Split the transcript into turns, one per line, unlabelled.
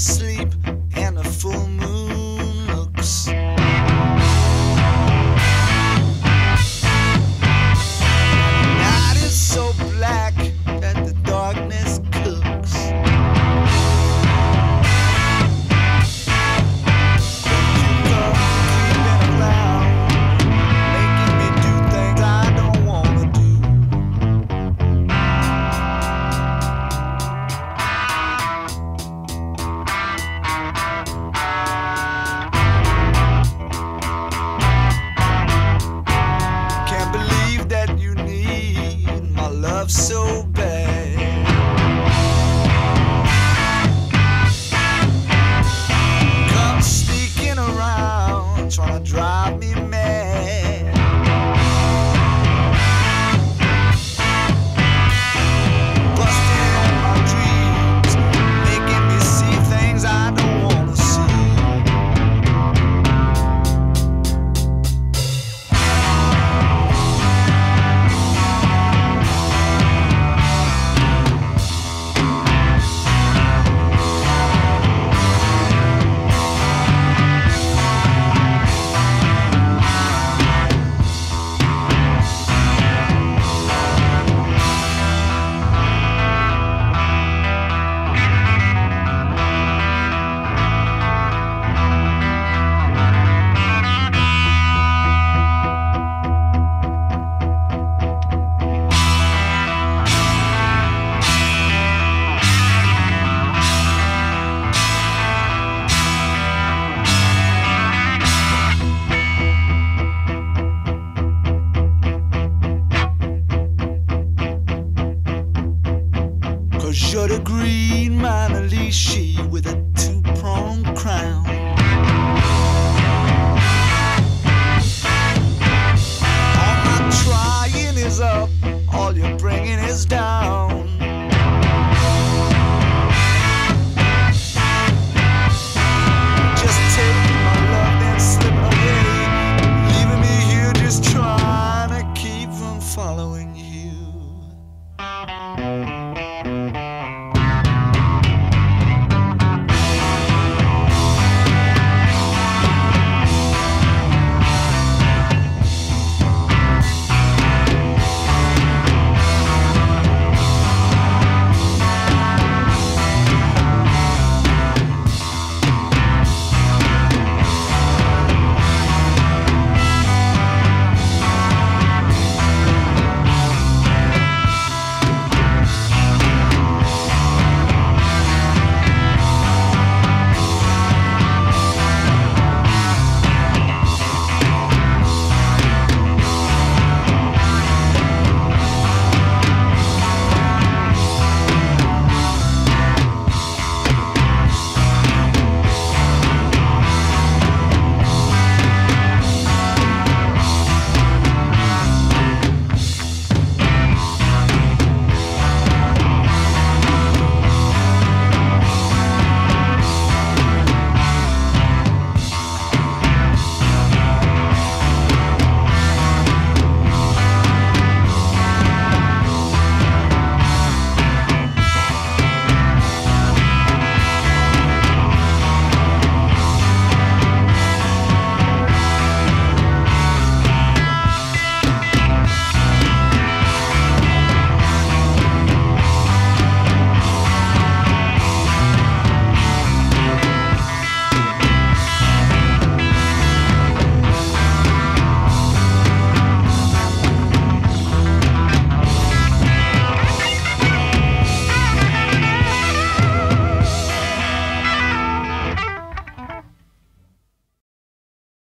sleep. 'Cause you're the Green Manalishi with a two-pronged crown. All my trying is up, all you're bringing is down. Just my love and away, leaving me here just trying to keep from following you.